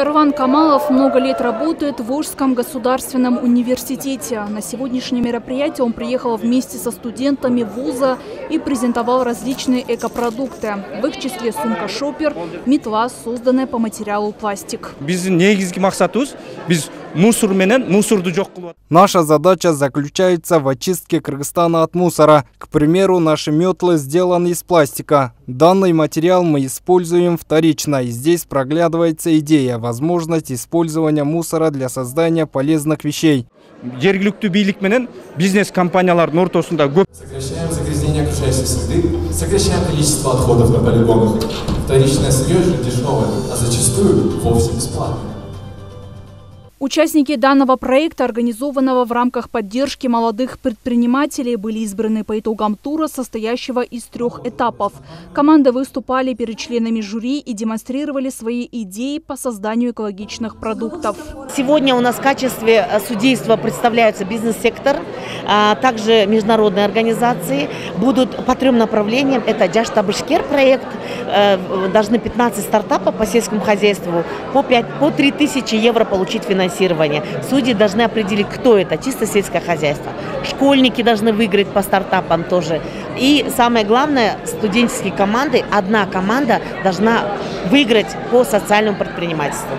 Эрван Камалов много лет работает в Ужском государственном университете. На сегодняшнее мероприятие он приехал вместе со студентами вуза и презентовал различные экопродукты. В их числе сумка «Шопер», метла, созданная по материалу пластик. биздин негизги максатыбыз биз мусор менен мусорду жок кылып Наша задача заключается в очистке Кыргызстана от мусора. К примеру, наши метлы сделаны из пластика. Данный материал мы используем вторично, и здесь проглядывается идея, возможность использования мусора для создания полезных вещей. жергиликтүү бийлик менен бизнес компаниялардын ортосунда көп Сокращаем загрязнение окружающей среды, сокращаем количество отходов на полигонах. Вторичное сырье же дешевое, а зачастую вовсе бесплатное. Участники данного проекта, организованного в рамках поддержки молодых предпринимателей, были избраны по итогам тура, состоящего из трех этапов. Команды выступали перед членами жюри и демонстрировали свои идеи по созданию экологичных продуктов. Сегодня у нас в качестве э, судейства представляются бизнес-сектор, а также международные организации. Будут по трем направлениям. Это Джаштабышкер проект. Э, Должны 15 стартапов по сельскому хозяйству по, 5, по 3 тысячи евро получить финансирование. Судьи должны определить, кто это. Чисто сельское хозяйство. Школьники должны выиграть по стартапам тоже. И самое главное, студенческие команды, одна команда должна выиграть по социальному предпринимательству.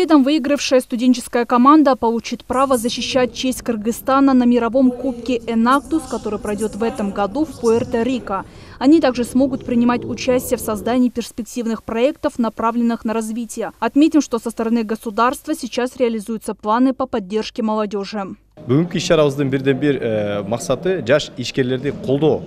Следом выигравшая студенческая команда получит право защищать честь Кыргызстана на мировом кубке «Энактус», который пройдет в этом году в Пуэрто-Рико. Они также смогут принимать участие в создании перспективных проектов, направленных на развитие. Отметим, что со стороны государства сейчас реализуются планы по поддержке молодежи. бүгүнкү иш чарабыздын бирден бир э, максаты жаш ишкерлерди колдоо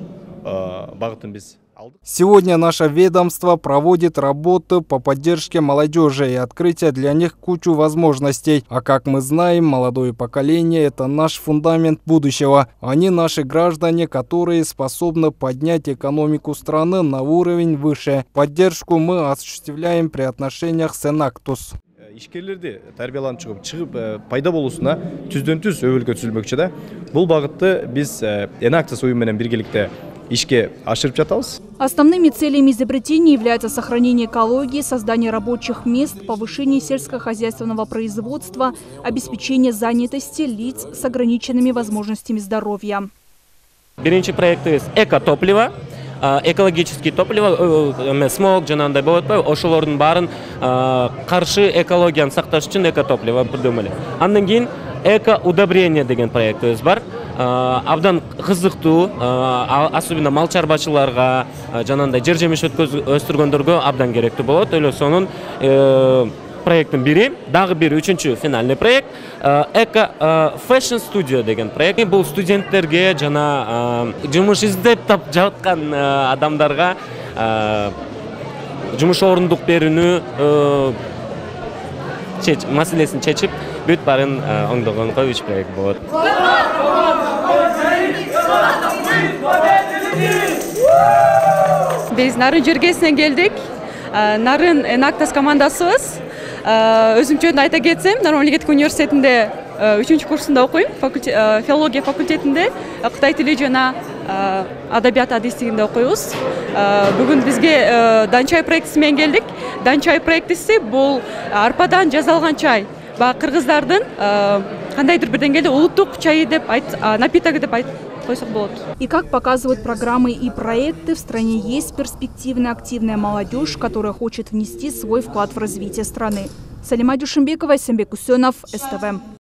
э, Сегодня наше ведомство проводит работу по поддержке молодежи и открытие для них кучу возможностей. А как мы знаем, молодое поколение – это наш фундамент будущего. Они наши граждане, которые способны поднять экономику страны на уровень выше. Поддержку мы осуществляем при отношениях с Энактус. Э, ишкерлерди тарбияланып чыгып чыгып э, пайда болуусуна түздөн түз өбөлгө түзүлмөкчү да бул багытты биз энактас уюму менен биргеликте ишке ашырып жатабыз Основными целями изобретения являются сохранение экологии, создание рабочих мест, повышение сельскохозяйственного производства, обеспечение занятости лиц с ограниченными возможностями здоровья. биринчи проектибиз эко топливо а, экологический топливо э, эме смог жанагындай болот атпайбы ошолордун баарын а, каршы экологияны сакташ үчүн эко топливо придумали андан кийин эко удобрение деген проектибиз бар абдан кызыктуу особенно мал чарбачыларга жанагындай жер жемиш өстүргөндөргө абдан керектүү болот. Сонун э, проекттин бири дагы бир үчүнчү финальный проект. Эко fashion studio деген проект. Бул студенттерге жана жумуш издеп жаткан адамдарга жумуш орундук берүүнү э, маселесин чечип бүт баарын э, оңдогон үч проект болот Biz Nарын жергесинен келдик. Э, Нарын Энактас командасыбыз. Э, Өзүмчө айта кетсем, Нарын мамлекеттик университетинде үчүнчү курсунда окуйм, филология факультетинде Кытай тили жана адабият адистигинде окуйбуз. Бүгүн бизге э, Данчай проектиси менен келдик. Данчай проектиси бул арпадан жасалган чай. Баягы кыргыздардын э, кандайдыр бир деңгээлде улуттук чайы деп а, напитогу деп койсок болот. И как показывают программы и проекты, в стране есть перспективная активная молодежь, которая хочет внести свой вклад в развитие страны. Салима Дюшенбекова, Сембек Усенов, СТВ.